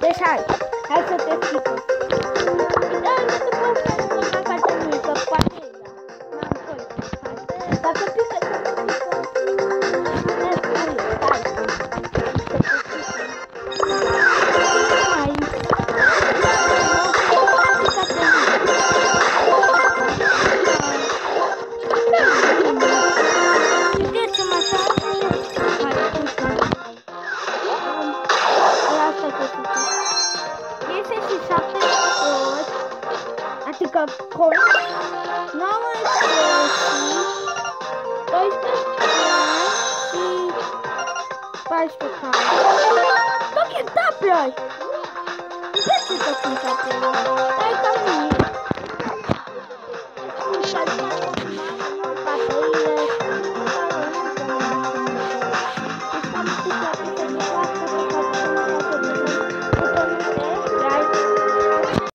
Deixa aí. Essa eu te Com não esquece dois pessoas e faz tocar. Toque tá, Pior. Tocar, Pior. Aí tá.